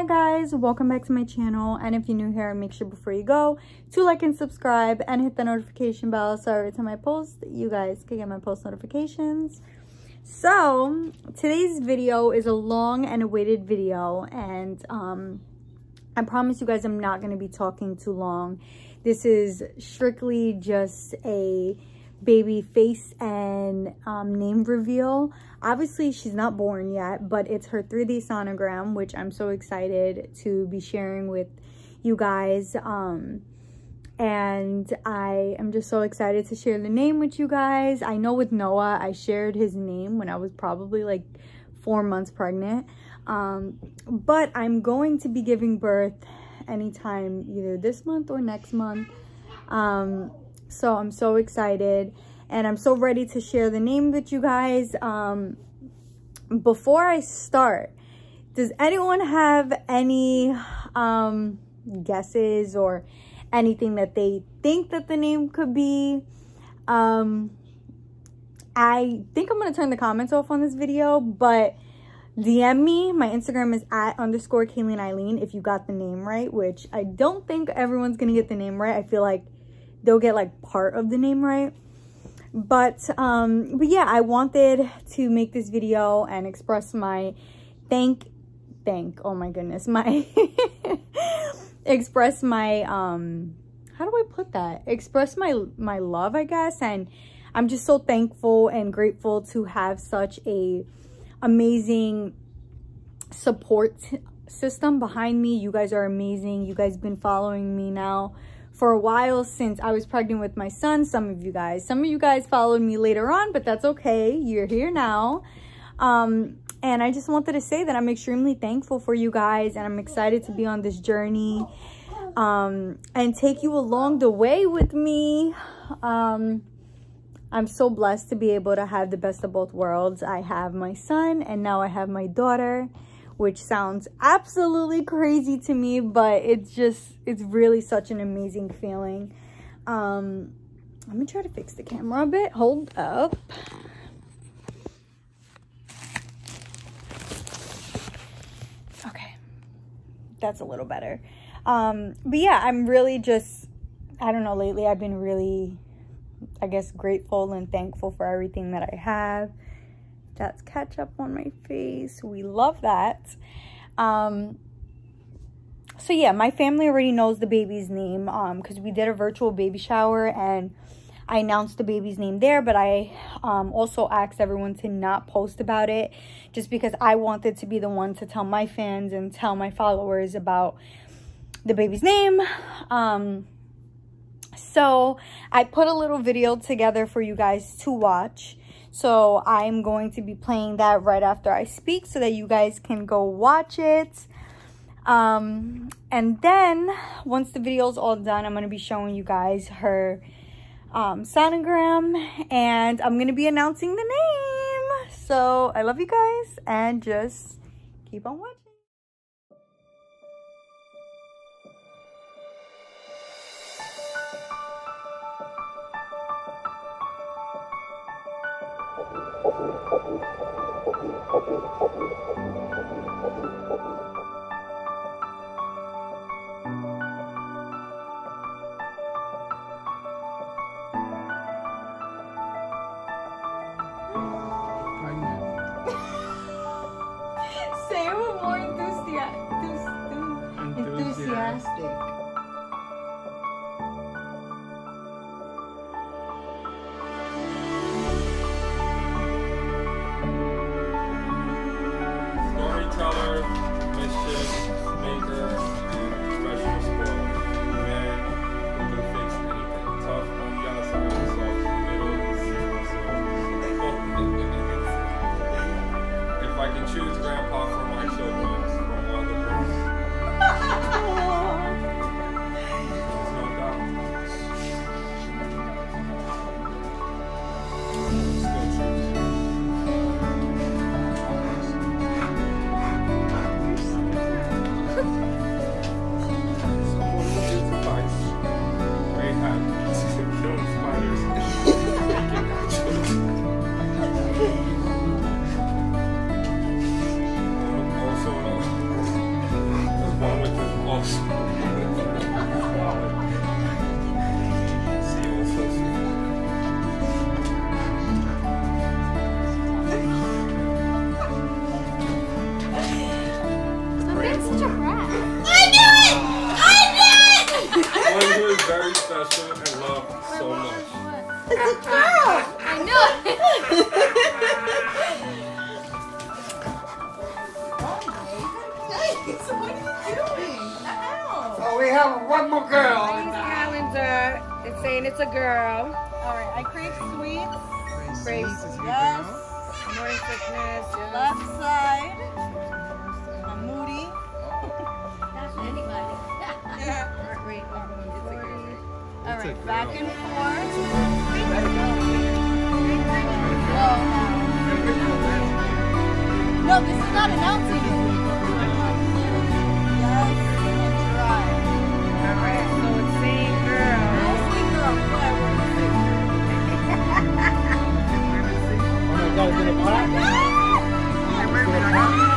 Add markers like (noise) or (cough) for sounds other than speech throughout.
guys welcome back to my channel and if you're new here make sure before you go to like and subscribe and hit the notification bell so every time i post you guys can get my post notifications. So today's video is a long and awaited video and um i promise you guys i'm not going to be talking too long. This is strictly just a baby face and um, name reveal. Obviously, she's not born yet, but it's her 3D sonogram, which I'm so excited to be sharing with you guys. Um, and I am just so excited to share the name with you guys. I know with Noah, I shared his name when I was probably like four months pregnant. Um, but I'm going to be giving birth anytime either this month or next month. Um, so I'm so excited and I'm so ready to share the name with you guys. Um, before I start, does anyone have any um, guesses or anything that they think that the name could be? Um, I think I'm going to turn the comments off on this video, but DM me. My Instagram is at underscore Kaylina Eileen if you got the name right, which I don't think everyone's going to get the name right. I feel like they'll get like part of the name right. But um but yeah i wanted to make this video and express my thank thank oh my goodness my (laughs) express my um how do i put that? Express my my love i guess. And i'm just so thankful and grateful to have such a amazing support system behind me. You guys are amazing. You guys been following me now for a while since I was pregnant with my son. Some of you guys, some of you guys followed me later on, but that's okay. You're here now. Um, and I just wanted to say that I'm extremely thankful for you guys and I'm excited to be on this journey um, and take you along the way with me. Um, I'm so blessed to be able to have the best of both worlds. I have my son and now I have my daughter which sounds absolutely crazy to me, but it's just, it's really such an amazing feeling. Um, let me try to fix the camera a bit. Hold up. Okay, that's a little better. Um, but yeah, I'm really just, I don't know, lately I've been really, I guess, grateful and thankful for everything that I have. That's ketchup on my face. We love that. Um, so yeah, my family already knows the baby's name um, because we did a virtual baby shower and I announced the baby's name there, but I um, also asked everyone to not post about it just because I wanted to be the one to tell my fans and tell my followers about the baby's name. Um, so I put a little video together for you guys to watch. So I'm going to be playing that right after I speak so that you guys can go watch it. Um, and then once the video is all done, I'm going to be showing you guys her um, sonogram and I'm going to be announcing the name. So I love you guys and just keep on watching. Thank you. Special and loved so much. It's a girl. I know. (laughs) Oh, we have one more girl. calendar. It's saying it's a girl. All right, I crave sweets. Brave Yes. morning sickness. Left side. All right, back and forth. No, this is not announcing you. Yes, and dry. All right. So it's saying girl. Mostly girl, but Oh my God, is it a pot?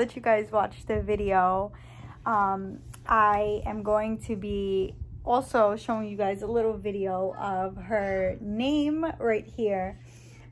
That you guys watched the video, um, I am going to be also showing you guys a little video of her name right here.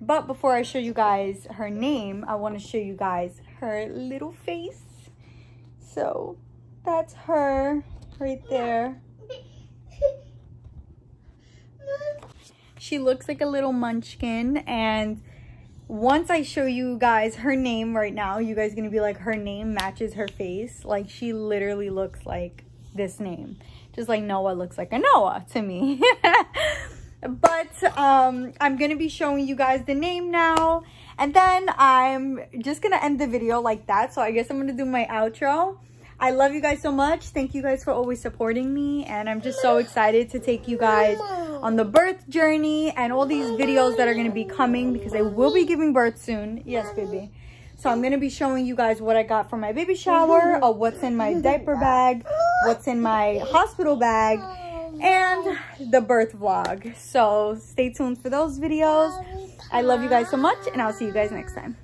But before I show you guys her name, I want to show you guys her little face. So that's her right there. She looks like a little munchkin and once I show you guys her name right now, you guys gonna be like, her name matches her face. Like she literally looks like this name. Just like Noah looks like a Noah to me. (laughs) but um, I'm gonna be showing you guys the name now. And then I'm just gonna end the video like that. So I guess I'm gonna do my outro. I love you guys so much. Thank you guys for always supporting me. And I'm just so excited to take you guys on the birth journey and all these videos that are going to be coming because I will be giving birth soon. Yes, baby. So I'm going to be showing you guys what I got for my baby shower, or what's in my diaper bag, what's in my hospital bag, and the birth vlog. So stay tuned for those videos. I love you guys so much and I'll see you guys next time.